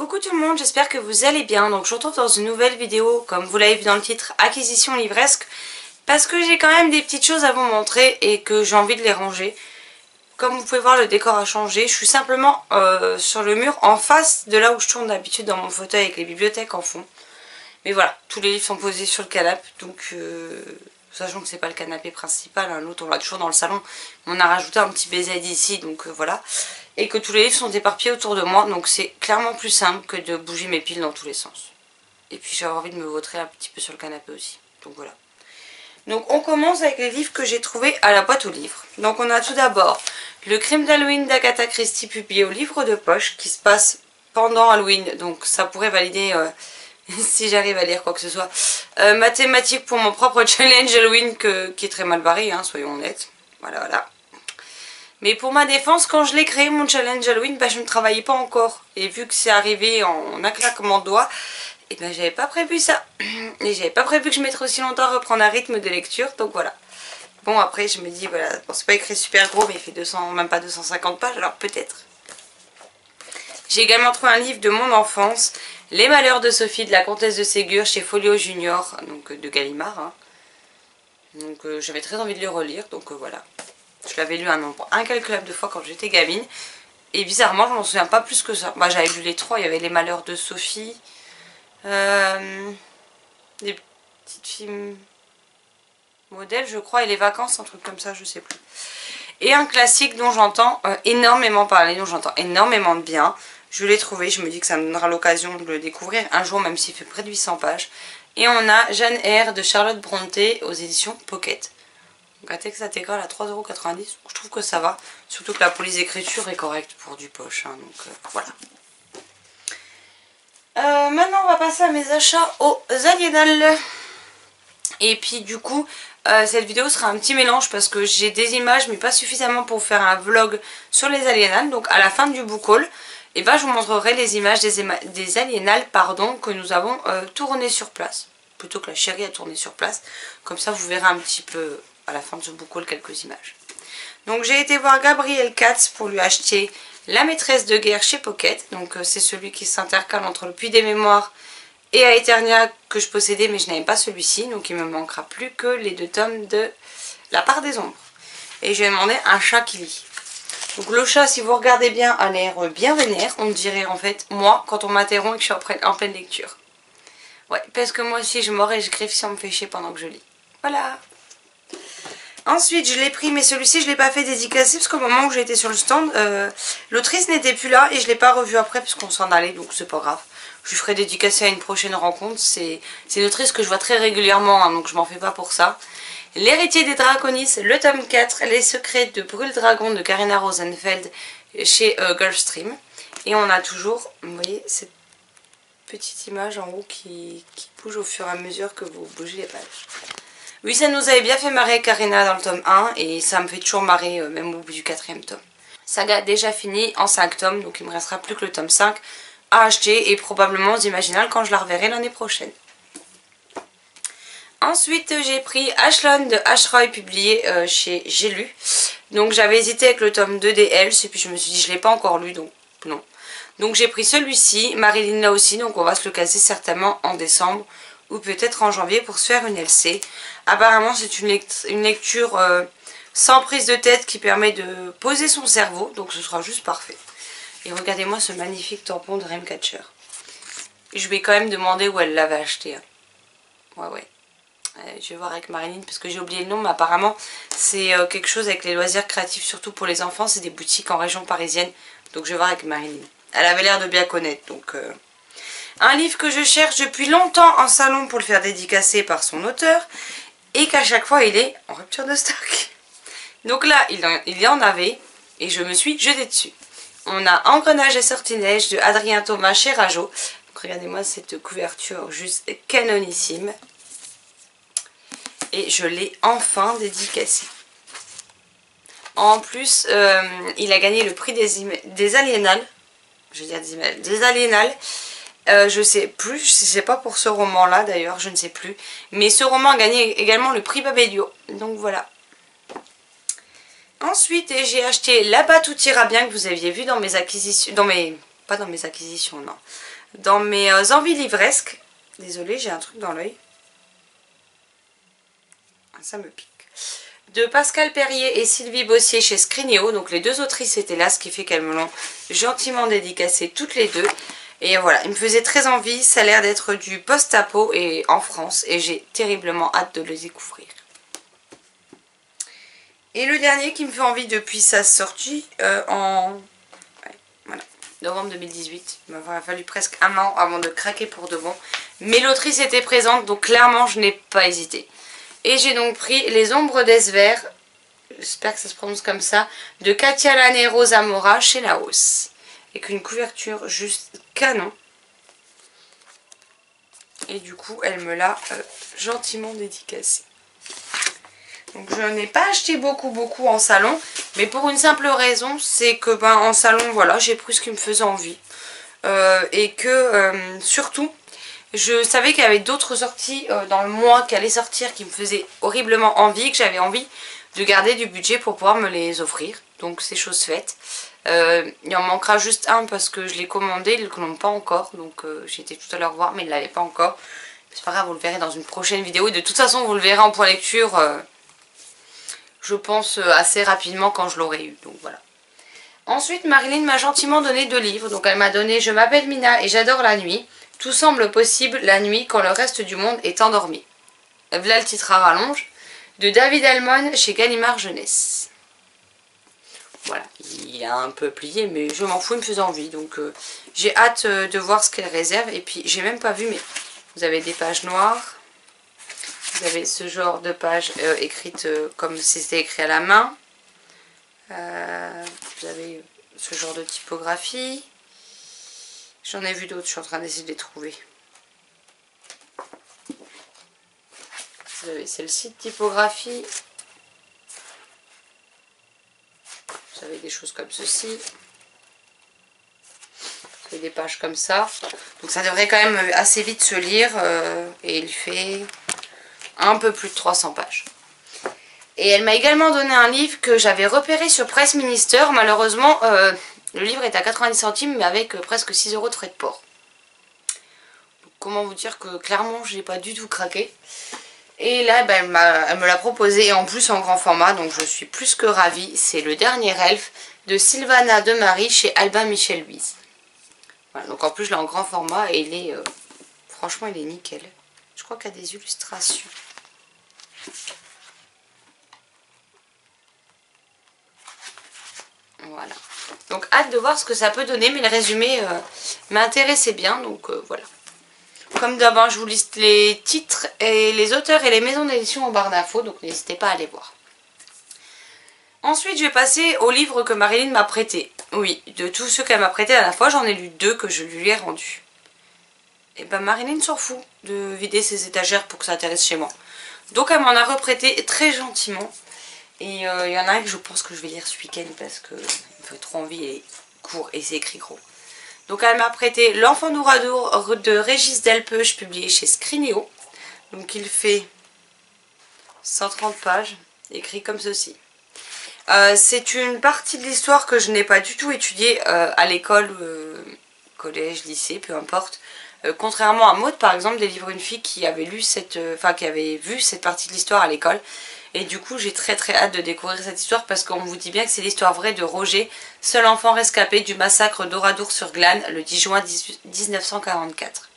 Coucou tout le monde, j'espère que vous allez bien. Donc je retrouve dans une nouvelle vidéo, comme vous l'avez vu dans le titre, acquisition livresque. Parce que j'ai quand même des petites choses à vous montrer et que j'ai envie de les ranger. Comme vous pouvez voir, le décor a changé. Je suis simplement euh, sur le mur en face de là où je tourne d'habitude dans mon fauteuil avec les bibliothèques en fond. Mais voilà, tous les livres sont posés sur le canapé. Donc, euh, sachant que c'est pas le canapé principal, hein, l'autre on l'a toujours dans le salon. On a rajouté un petit BZ ici, donc euh, voilà et que tous les livres sont éparpillés autour de moi. Donc c'est clairement plus simple que de bouger mes piles dans tous les sens. Et puis j'ai envie de me vautrer un petit peu sur le canapé aussi. Donc voilà. Donc on commence avec les livres que j'ai trouvés à la boîte aux livres. Donc on a tout d'abord le crime d'Halloween d'Agatha Christie publié au livre de poche qui se passe pendant Halloween. Donc ça pourrait valider euh, si j'arrive à lire quoi que ce soit. Euh, mathématiques pour mon propre challenge Halloween qui est très mal barré, hein, soyons honnêtes. Voilà, voilà. Mais pour ma défense, quand je l'ai créé mon challenge Halloween, bah, je ne travaillais pas encore. Et vu que c'est arrivé en un claquement de doigts, et ben j'avais pas prévu ça. Et j'avais pas prévu que je mettrais aussi longtemps à reprendre un rythme de lecture, donc voilà. Bon après je me dis voilà, bon c'est pas écrit super gros mais il fait 200, même pas 250 pages, alors peut-être. J'ai également trouvé un livre de mon enfance, Les Malheurs de Sophie de la Comtesse de Ségur chez Folio Junior, donc de Gallimard. Hein. Donc euh, j'avais très envie de le relire, donc euh, voilà. Je l'avais lu un nombre incalculable de fois quand j'étais gamine. Et bizarrement, je m'en souviens pas plus que ça. Bah, J'avais lu les trois. Il y avait Les Malheurs de Sophie. Euh, des petites films modèles, je crois. Et Les Vacances, un truc comme ça, je sais plus. Et un classique dont j'entends euh, énormément parler, dont j'entends énormément de bien. Je l'ai trouvé, je me dis que ça me donnera l'occasion de le découvrir un jour, même s'il fait près de 800 pages. Et on a Jeanne R de Charlotte Brontë aux éditions Pocket. Donc un texte intégral à 3,90€. Je trouve que ça va. Surtout que la police d'écriture est correcte pour du poche. Hein, donc euh, voilà. Euh, maintenant on va passer à mes achats aux aliénales. Et puis du coup euh, cette vidéo sera un petit mélange parce que j'ai des images mais pas suffisamment pour faire un vlog sur les aliénales. Donc à la fin du book haul, et eh ben, je vous montrerai les images des, des aliénales pardon, que nous avons tournées sur place. Plutôt que la chérie a tourné sur place. Comme ça vous verrez un petit peu à la fin de ce haul quelques images. Donc j'ai été voir Gabriel Katz pour lui acheter La maîtresse de guerre chez Pocket. Donc euh, c'est celui qui s'intercale entre le Puits des Mémoires et Aeternia que je possédais mais je n'avais pas celui-ci. Donc il me manquera plus que les deux tomes de La part des ombres. Et je vais demander un chat qui lit. Donc le chat, si vous regardez bien, a l'air bien vénère. On dirait en fait moi quand on m'interrompt et que je suis en pleine lecture. Ouais, parce que moi aussi je mords et je griffe si on me fait chier pendant que je lis. Voilà Ensuite, je l'ai pris, mais celui-ci, je l'ai pas fait dédicacer parce qu'au moment où j'étais sur le stand, euh, l'autrice n'était plus là et je l'ai pas revu après puisqu'on s'en allait, donc c'est pas grave. Je lui ferai dédicacer à une prochaine rencontre. C'est une autrice que je vois très régulièrement, hein, donc je m'en fais pas pour ça. L'héritier des Draconis, le tome 4, Les secrets de Brûle Dragon de Karina Rosenfeld chez euh, Gulfstream. Et on a toujours, vous voyez, cette petite image en haut qui, bouge au fur et à mesure que vous bougez les pages. Oui, ça nous avait bien fait marrer Karina dans le tome 1 et ça me fait toujours marrer euh, même au bout du quatrième tome. Saga déjà fini en 5 tomes, donc il me restera plus que le tome 5 à acheter et probablement aux quand je la reverrai l'année prochaine. Ensuite, j'ai pris Ashland de Ashroy publié euh, chez J'ai lu. Donc j'avais hésité avec le tome 2 des Hells et puis je me suis dit je ne l'ai pas encore lu donc non. Donc j'ai pris celui-ci, Marilyn là aussi, donc on va se le casser certainement en décembre ou peut-être en janvier pour se faire une LC. Apparemment c'est une, lecture euh, sans prise de tête qui permet de poser son cerveau, donc ce sera juste parfait. Et regardez-moi ce magnifique tampon de Remcatcher. Je vais quand même demander où elle l'avait acheté. Hein. Ouais ouais. Euh, je vais voir avec Marilyn parce que j'ai oublié le nom, mais apparemment c'est euh, quelque chose avec les loisirs créatifs, surtout pour les enfants. C'est des boutiques en région parisienne, donc je vais voir avec Marilyn. Elle avait l'air de bien connaître, donc... Un livre que je cherche depuis longtemps en salon pour le faire dédicacer par son auteur et qu'à chaque fois il est en rupture de stock. Donc là, il, y en avait et je me suis jetée dessus. On a Engrenage et Sortilège de Adrien Thomas chez Rajo. Regardez-moi cette couverture juste canonissime. Et je l'ai enfin dédicacé. En plus, euh, il a gagné le prix des, des aliénales. Je veux dire des, des aliénales. Euh, je sais plus, je sais pas pour ce roman là d'ailleurs, je ne sais plus. Mais ce roman a gagné également le prix Babelio, donc voilà. Ensuite, j'ai acheté Là-bas tout ira bien que vous aviez vu dans mes acquisitions, dans mes, pas dans mes acquisitions, non. Dans mes euh, envies livresques. Désolée, j'ai un truc dans l'œil. Ah, ça me pique. De Pascal Perrier et Sylvie Bossier chez Scrigneo. Donc les deux autrices étaient là, ce qui fait qu'elles me l'ont gentiment dédicacé toutes les deux. Et voilà, il me faisait très envie. Ça a l'air d'être du post-apo et en France. Et j'ai terriblement hâte de le découvrir. Et le dernier qui me fait envie depuis sa sortie euh, en novembre 2018. Il m'a fallu presque un an avant de craquer pour de bon. Mais l'autrice était présente, donc clairement je n'ai pas hésité. Et j'ai donc pris Les Ombres d'Esver, j'espère que ça se prononce comme ça, de Katia Lanero Zamora chez Laos. Avec une couverture juste canon. Et du coup, elle me l'a euh, gentiment dédicacée. Donc je n'ai pas acheté beaucoup beaucoup en salon. Mais pour une simple raison, c'est que ben, en salon, voilà, j'ai pris ce qui me faisait envie. Euh, et que euh, surtout, je savais qu'il y avait d'autres sorties euh, dans le mois qui allaient sortir qui me faisaient horriblement envie, que j'avais envie de garder du budget pour pouvoir me les offrir. Donc c'est chose faite. il en manquera juste un parce que je l'ai commandé, ils ne l'ont pas encore. Donc j'étais tout à l'heure voir mais ils ne l'avaient pas encore. C'est pas grave, vous le verrez dans une prochaine vidéo. De toute façon, vous le verrez en point lecture je pense, euh, assez rapidement quand je l'aurai eu. Donc voilà. Ensuite, Marilyn m'a gentiment donné deux livres. Donc elle m'a donné Je m'appelle Mina et j'adore la nuit. Tout semble possible la nuit quand le reste du monde est endormi. Voilà le titre à rallonge. De David Almon chez Gallimard Jeunesse. Voilà, il a un peu plié, mais je m'en fous, il me faisait envie. Donc euh, j'ai hâte euh, de voir ce qu'elle réserve. Et puis j'ai même pas vu, mais vous avez des pages noires. Vous avez ce genre de page euh, écrite euh, comme si c'était écrit à la main. Vous avez ce genre de typographie. J'en ai vu d'autres, je suis en train d'essayer de les trouver. Vous avez celle-ci de typographie. Vous avez des choses comme ceci. Vous avez des pages comme ça. Donc ça devrait quand même assez vite se lire. et il fait un peu plus de 300 pages. Et elle m'a également donné un livre que j'avais repéré sur Presse Minister. Malheureusement, euh, le livre est à 90 centimes, mais avec euh, presque 6 euros de frais de port. comment vous dire que clairement, je n'ai pas du tout craqué. Et là, ben, elle, me l'a proposé, et en plus en grand format, donc je suis plus que ravie. C'est le dernier elfe de Sylvana de Marie chez Albin Michel Louise. Voilà, donc en plus, je l'ai en grand format, et il est... Euh, franchement, il est nickel. Je crois qu'il y a des illustrations. Voilà. Donc hâte de voir ce que ça peut donner, mais le résumé euh, m'intéressait bien, donc euh, voilà. Comme d'abord, je vous liste les titres et les auteurs et les maisons d'édition en barre d'infos, donc n'hésitez pas à aller voir. Ensuite, je vais passer au livre que Marilyn m'a prêté. Oui, de tous ceux qu'elle m'a prêté à la fois, j'en ai lu deux que je lui ai rendus. Et ben Marilyn s'en fout de vider ses étagères pour que ça intéresse chez moi. Donc elle m'en a reprêté très gentiment. Et euh, il y en a un que je pense que je vais lire ce week-end parce que trop envie et court et c'est écrit gros. Donc elle m'a prêté L'enfant d'Ouradour de Régis Delpeuche publié chez Scrinéo. Donc il fait 130 pages, écrit comme ceci. Euh, c'est une partie de l'histoire que je n'ai pas du tout étudiée euh, à l'école, collège, lycée, peu importe. contrairement à Maud par exemple, des livres une fille qui avait lu cette, qui avait vu cette partie de l'histoire à l'école et du coup, j'ai très très hâte de découvrir cette histoire parce qu'on vous dit bien que c'est l'histoire vraie de Roger, seul enfant rescapé du massacre d'Oradour-sur-Glane le 10 juin 1944.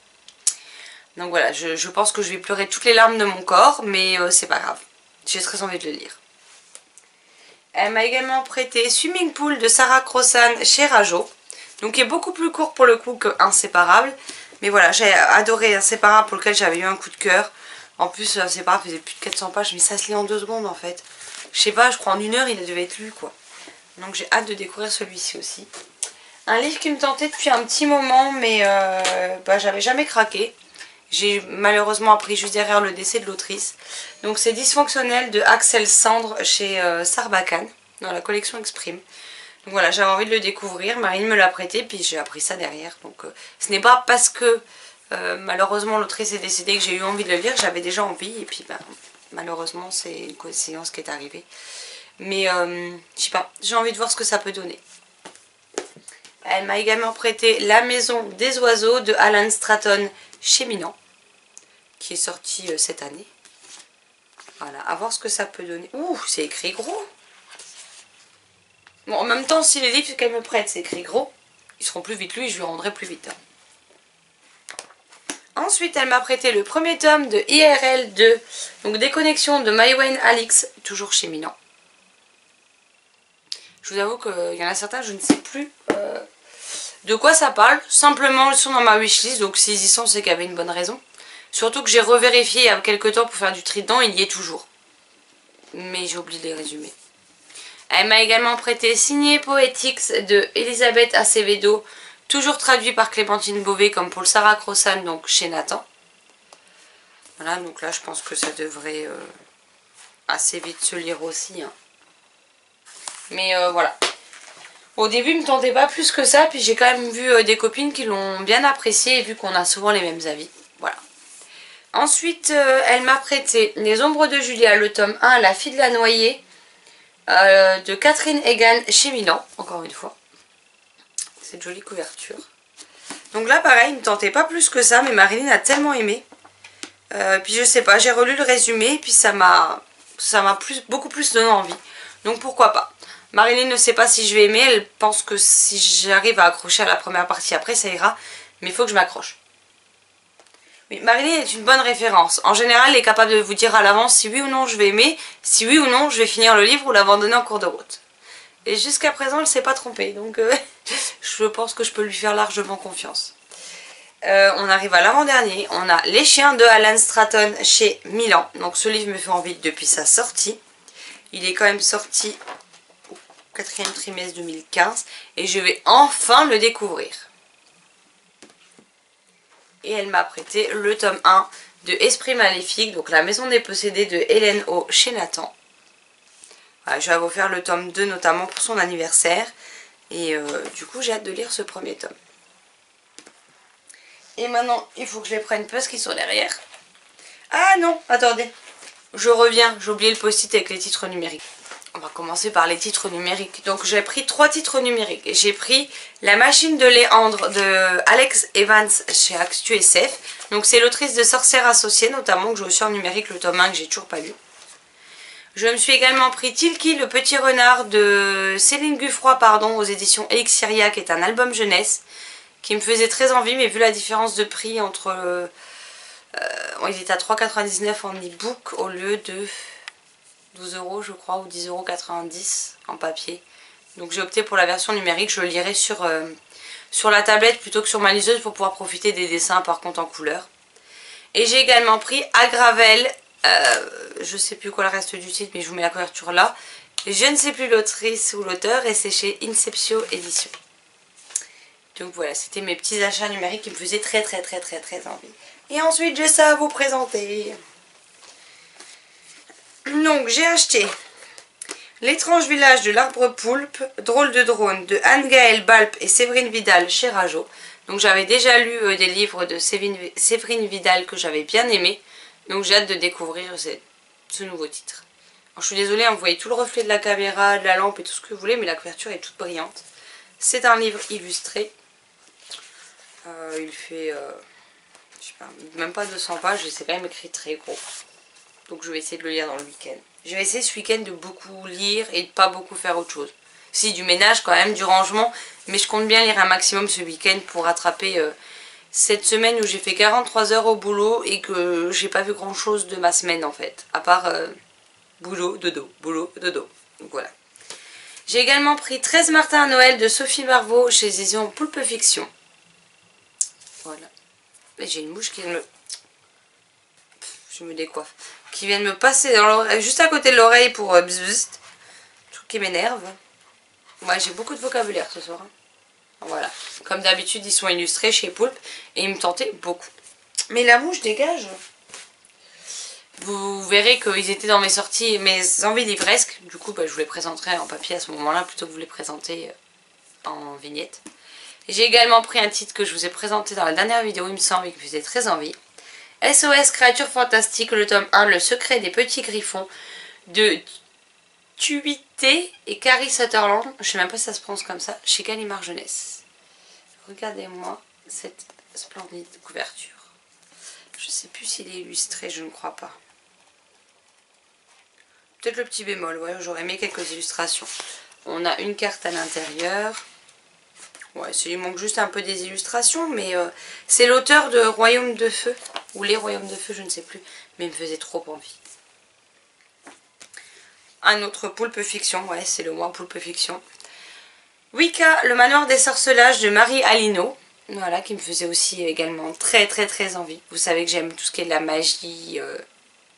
Donc voilà, je, pense que je vais pleurer toutes les larmes de mon corps, mais euh, c'est pas grave. J'ai très envie de le lire. Elle m'a également prêté Swimming Pool de Sarah Crossan chez Rajo. Donc qui est beaucoup plus court pour le coup que Inséparable. Mais voilà, j'ai adoré Inséparable pour lequel j'avais eu un coup de cœur. En plus, euh, c'est pas grave, faisait plus de 400 pages, mais ça se lit en deux secondes en fait. Je sais pas, je crois en une heure, il devait être lu quoi. Donc j'ai hâte de découvrir celui-ci aussi. Un livre qui me tentait depuis un petit moment, mais euh, bah, j'avais jamais craqué. J'ai malheureusement appris juste derrière le décès de l'autrice. Donc c'est Dysfonctionnel de Axel Sandre chez euh, Sarbacane, dans la collection Exprime. Donc voilà, j'avais envie de le découvrir, Marine me l'a prêté, puis j'ai appris ça derrière. Donc ce n'est pas parce que euh, malheureusement, l'autrice est décédée que j'ai eu envie de le lire. J'avais déjà envie et puis ben, malheureusement, c'est une coïncidence qui est arrivée. Mais euh, je sais pas, j'ai envie de voir ce que ça peut donner. Elle m'a également prêté La Maison des Oiseaux de Alan Stratton chez Milan, qui est sorti euh, cette année. Voilà, à voir ce que ça peut donner. Ouh, c'est écrit gros Bon, en même temps, si les livres qu'elle me prête, c'est écrit gros, ils seront plus vite lus et je lui rendrai plus vite. hein. Ensuite, elle m'a prêté le premier tome de IRL 2, donc Déconnexion de Maïwen Alix, toujours chez Milan. Je vous avoue qu'il y en a certains, je ne sais plus euh, de quoi ça parle. Simplement, ils sont dans ma wishlist, donc s'ils y sont, c'est qu'il y avait une bonne raison. Surtout que j'ai revérifié il y a quelques temps pour faire du tri dedans, il y est toujours. Mais j'ai oublié de les résumer. Elle m'a également prêté Signé Poetics de Elisabeth Acevedo, toujours traduit par Clémentine Beauvais comme pour Sarah Crossan, donc chez Nathan. Voilà, donc là je pense que ça devrait euh, assez vite se lire aussi. hein. Mais euh, voilà. Au début, il me tentait pas plus que ça, puis j'ai quand même vu euh, des copines qui l'ont bien apprécié, et vu qu'on a souvent les mêmes avis. Voilà. Ensuite, elle m'a prêté Les Ombres de Julia, le tome 1, La fille de la noyée, de Catherine Egan chez Milan, encore une fois. C'est une jolie couverture. Donc là, pareil, il me tentait pas plus que ça, mais Marilyn a tellement aimé. Euh, puis je sais pas, j'ai relu le résumé, puis ça m'a ça m'a plus, beaucoup plus donné envie. Donc pourquoi pas. Marilyn ne sait pas si je vais aimer, elle pense que si j'arrive à accrocher à la première partie après, ça ira. Mais il faut que je m'accroche. Oui, Marilyn est une bonne référence. En général, elle est capable de vous dire à l'avance si oui ou non je vais aimer, si oui ou non je vais finir le livre ou l'abandonner en cours de route. Et jusqu'à présent, elle ne s'est pas trompée, donc euh, je pense que je peux lui faire largement confiance. Euh, on arrive à l'avant-dernier, on a Les chiens de Alan Stratton chez Milan. Donc ce livre me fait envie depuis sa sortie. Il est quand même sorti au quatrième trimestre 2015 et je vais enfin le découvrir. Et elle m'a prêté le tome 1 de Esprit Maléfique, donc La Maison des Possédés de Hélène O chez Nathan. Je vais vous faire le tome 2 notamment pour son anniversaire. Et euh, du coup j'ai hâte de lire ce premier tome. Et maintenant il faut que je les prenne parce qu'ils sont derrière. Ah non, attendez. Je reviens, j'ai oublié le post-it avec les titres numériques. On va commencer par les titres numériques. Donc j'ai pris trois titres numériques. J'ai pris La machine de Léandre de Alex Evans chez Actu SF. Donc c'est l'autrice de Sorcière associée notamment que j'ai aussi en numérique le tome 1 que j'ai toujours pas lu. Je me suis également pris Tilki, le petit renard de Céline Guffroy pardon, aux éditions Elixiria qui est un album jeunesse qui me faisait très envie mais vu la différence de prix entre... Euh, euh, il était à 3,99€ en e-book au lieu de 12 euros je crois ou 10,90€ en papier. Donc j'ai opté pour la version numérique, je le lirai sur, euh, sur la tablette plutôt que sur ma liseuse pour pouvoir profiter des dessins par contre en couleur. Et j'ai également pris Agravel, euh, je sais plus quoi le reste du titre mais je vous mets la couverture là. Je ne sais plus l'autrice ou l'auteur et c'est chez Inceptio Édition. Donc voilà, c'était mes petits achats numériques qui me faisaient très très très très très envie. Et ensuite j'ai ça à vous présenter. Donc j'ai acheté L'étrange village de l'arbre poulpe, drôle de drone de Anne-Gaëlle Balp et Séverine Vidal chez Rajo. Donc j'avais déjà lu euh, des livres de Séverine Vidal que j'avais bien aimé. Donc j'ai hâte de découvrir ce, nouveau titre. Alors, je suis désolée, hein, vous voyez tout le reflet de la caméra, de la lampe et tout ce que vous voulez, mais la couverture est toute brillante. C'est un livre illustré. Euh, il fait, euh, sais pas, même pas 200 pages et c'est quand même écrit très gros. Donc je vais essayer de le lire dans le week-end. Je vais essayer ce week-end de beaucoup lire et de pas beaucoup faire autre chose. Si, du ménage quand même, du rangement. Mais je compte bien lire un maximum ce week-end pour rattraper euh, cette semaine où j'ai fait 43 heures au boulot et que j'ai pas vu grand chose de ma semaine en fait. À part euh, boulot, dodo, boulot, dodo. Donc voilà. J'ai également pris 13 Martin à Noël de Sophie Marvaux chez Édition Poulpe Fiction. Voilà. Et j'ai une mouche qui me... Je me décoiffe. Qui vient de me passer dans juste à côté de l'oreille pour... Euh, bzz. Truc qui m'énerve. Ouais, j'ai beaucoup de vocabulaire ce soir. hein. Voilà. Comme d'habitude, ils sont illustrés chez Poulpe. Et ils me tentaient beaucoup. Mais la mouche dégage. Vous verrez qu'ils étaient dans mes sorties, mes envies livresques. Du coup, bah, je vous les présenterai en papier à ce moment-là plutôt que vous les présenter euh, en vignette. J'ai également pris un titre que je vous ai présenté dans la dernière vidéo, il me semble, et qui me faisait très envie. SOS Créatures Fantastiques, le tome 1, Le secret des petits griffons, de Et Carrie Sutherland. Je sais même pas si ça se prononce comme ça, chez Gallimard Jeunesse. regardez-moi cette splendide couverture. Je sais plus s'il est illustré, je ne crois pas. Peut-être le petit bémol, ouais, j'aurais aimé quelques illustrations. On a une carte à l'intérieur. Ouais, il manque juste un peu des illustrations, mais euh, c'est l'auteur de Royaume de Feu, ou Les Royaumes de Feu, je ne sais plus, mais il me faisait trop envie. Un autre poulpe fiction, ouais, c'est le moi poulpe fiction. Wicca, le manoir des sorcelages de Marie Alino. Voilà, qui me faisait aussi également très très très envie. Vous savez que j'aime tout ce qui est de la magie, euh,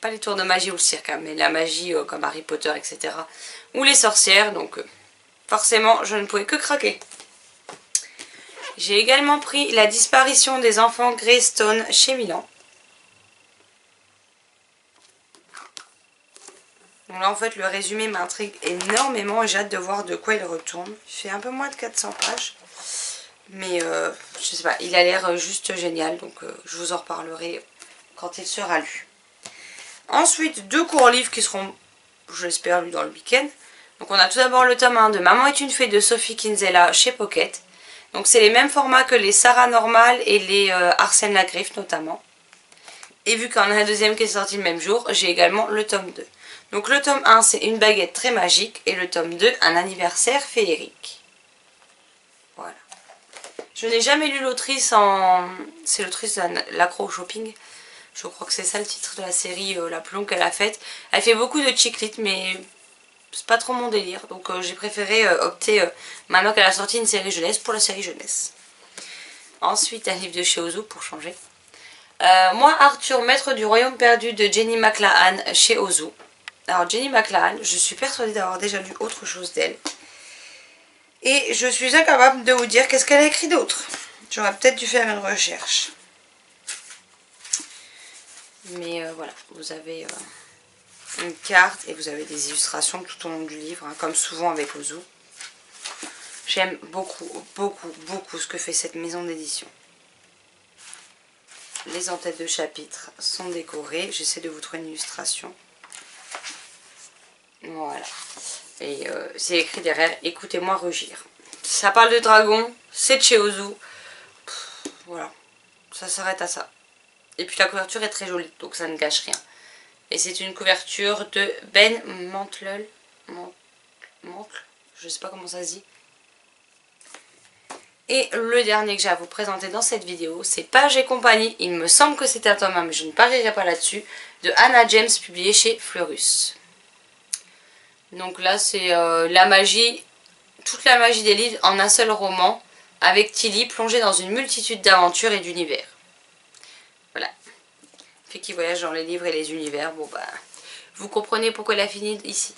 pas les tours de magie ou le cirque, hein, mais la magie euh, comme Harry Potter, etc. Ou les sorcières, donc forcément je ne pouvais que craquer. J'ai également pris La disparition des enfants Greystone chez Milan. Donc là en fait le résumé m'intrigue énormément et j'ai hâte de voir de quoi il retourne. Il fait un peu moins de 400 pages. Mais euh, je sais pas, il a l'air juste génial donc euh, je vous en reparlerai quand il sera lu. Ensuite deux courts livres qui seront, j'espère, lus dans le week-end. Donc on a tout d'abord le tome 1 de Maman est une fée de Sophie Kinzella chez Pocket. Donc c'est les mêmes formats que les Sarah Normal et les euh, Arsène Lagriffe notamment. Et vu qu'on a un deuxième qui est sorti le même jour, j'ai également le tome 2. Donc le tome 1 c'est une baguette très magique et le tome 2 un anniversaire féerique. Voilà. Je n'ai jamais lu l'autrice en... C'est l'autrice de l'accro shopping. Je crois que c'est ça le titre de la série, euh, la plomb qu'elle a faite. Elle fait beaucoup de chick mais c'est pas trop mon délire. Donc euh, j'ai préféré euh, opter, euh, maintenant qu'elle a sorti une série jeunesse, pour la série jeunesse. Ensuite, un livre de chez Ozu pour changer. moi, Arthur, maître du royaume perdu de Jenny McLahan chez Ozu. Alors Jenny McLahan, je suis persuadée d'avoir déjà lu autre chose d'elle. Et je suis incapable de vous dire qu'est-ce qu'elle a écrit d'autre. J'aurais peut-être dû faire une recherche. Mais voilà, vous avez une carte et vous avez des illustrations tout au long du livre, hein, comme souvent avec Ozu. J'aime beaucoup, beaucoup, beaucoup ce que fait cette maison d'édition. Les entêtes de chapitres sont décorées. J'essaie de vous trouver une illustration. Voilà. Et euh, c'est écrit derrière, écoutez-moi rugir. Ça parle de dragon, c'est de chez Ozu. voilà, ça s'arrête à ça. Et puis la couverture est très jolie, donc ça ne gâche rien. Et c'est une couverture de Ben Mantle. Mantle, je sais pas comment ça se dit. Et le dernier que j'ai à vous présenter dans cette vidéo, c'est Page et compagnie. Il me semble que c'est un tome 1, mais je ne parierai pas là-dessus. De Anna James, publié chez Fleurus. Donc là, c'est euh, la magie, toute la magie des livres en un seul roman, avec Tilly plongée dans une multitude d'aventures et d'univers qui voyage dans les livres et les univers. Bon bah, vous comprenez pourquoi elle a fini ici.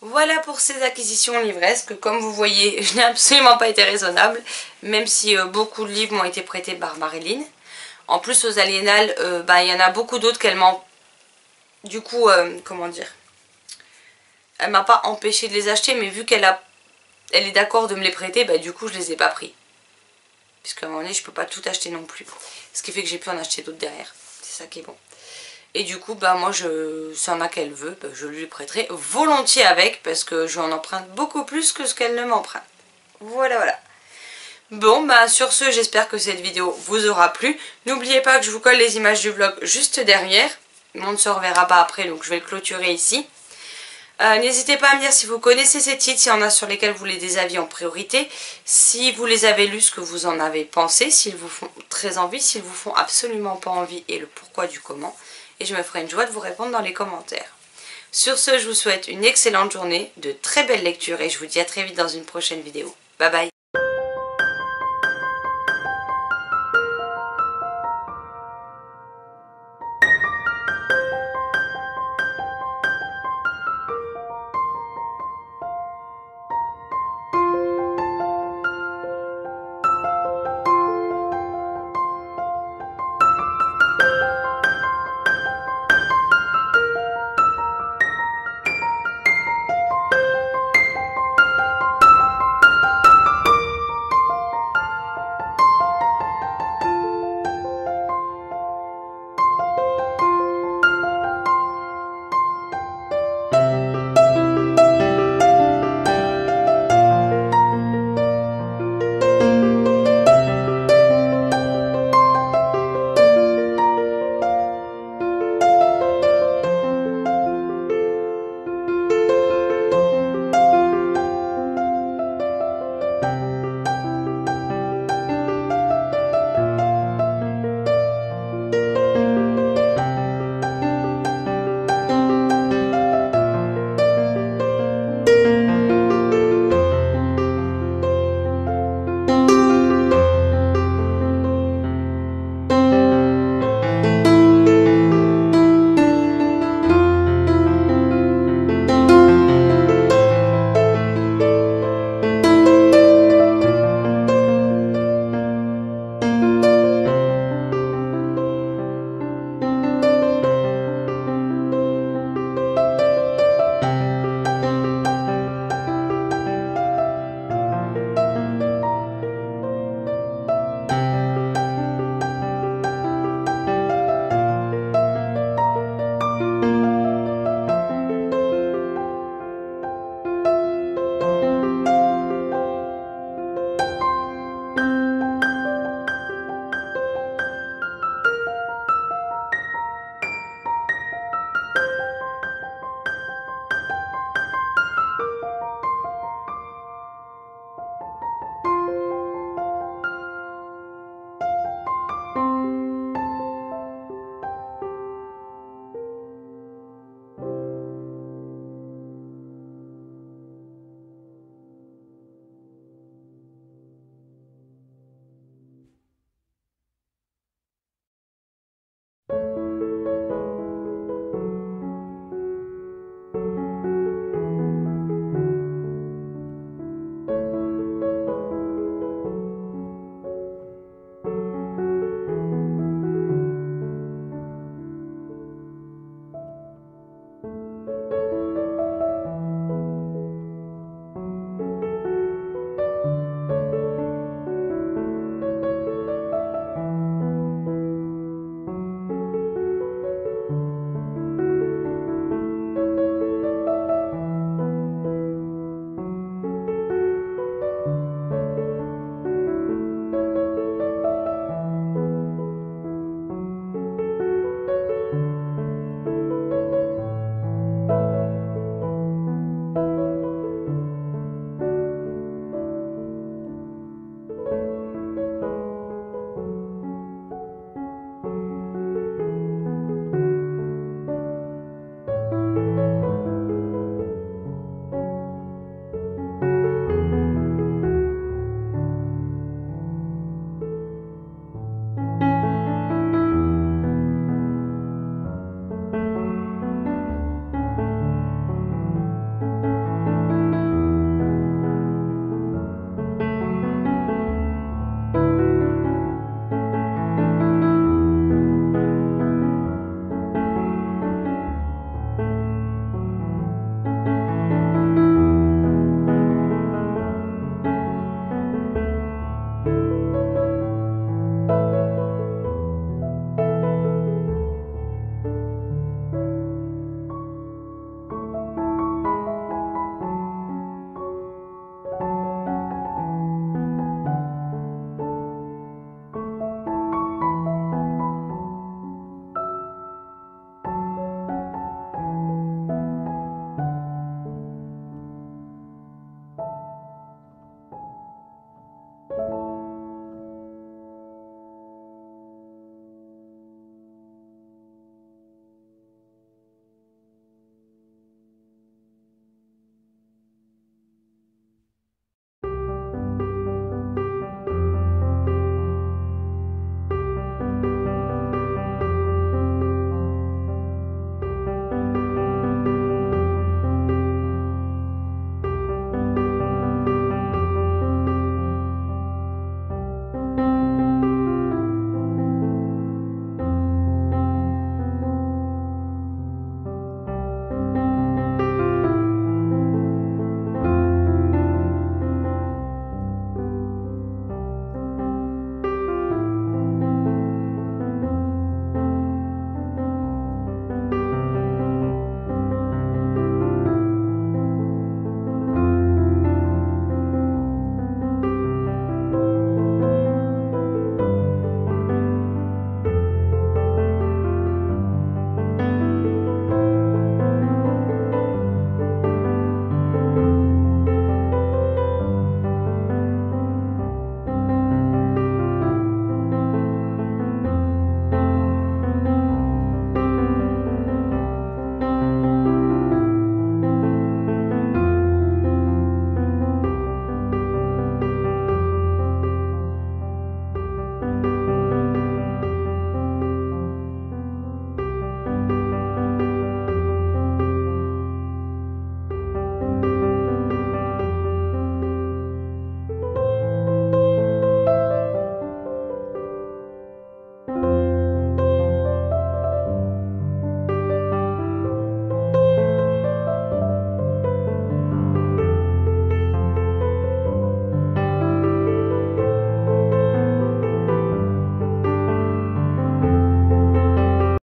Voilà pour ces acquisitions livresques. Comme vous voyez, je n'ai absolument pas été raisonnable, même si euh, beaucoup de livres m'ont été prêtés par Marilyn. En plus, aux aliénales, euh, bah, il y en a beaucoup d'autres qu'elle m'a... Du coup, comment dire Elle m'a pas empêché de les acheter, mais vu qu'elle est d'accord de me les prêter, bah, du coup, je les ai pas pris. Puisqu'à un moment donné, je peux pas tout acheter non plus. Ce qui fait que j'ai pu en acheter d'autres derrière. C'est ça qui est bon. Et du coup, bah moi, je, si en a qu'elle veut, bah, je lui prêterai volontiers avec parce que je en emprunte beaucoup plus que ce qu'elle ne m'emprunte. Voilà, voilà. Bon, bah sur ce, j'espère que cette vidéo vous aura plu. N'oubliez pas que je vous colle les images du vlog juste derrière. On ne se reverra pas après, donc je vais le clôturer ici. Euh, n'hésitez pas à me dire si vous connaissez ces titres, s'il y en a sur lesquels vous voulez des avis en priorité, si vous les avez lus, ce que vous en avez pensé, s'ils vous font très envie, s'ils vous font absolument pas envie et le pourquoi du comment. Et je me ferai une joie de vous répondre dans les commentaires. Sur ce, je vous souhaite une excellente journée, de très belles lectures et je vous dis à très vite dans une prochaine vidéo. Bye bye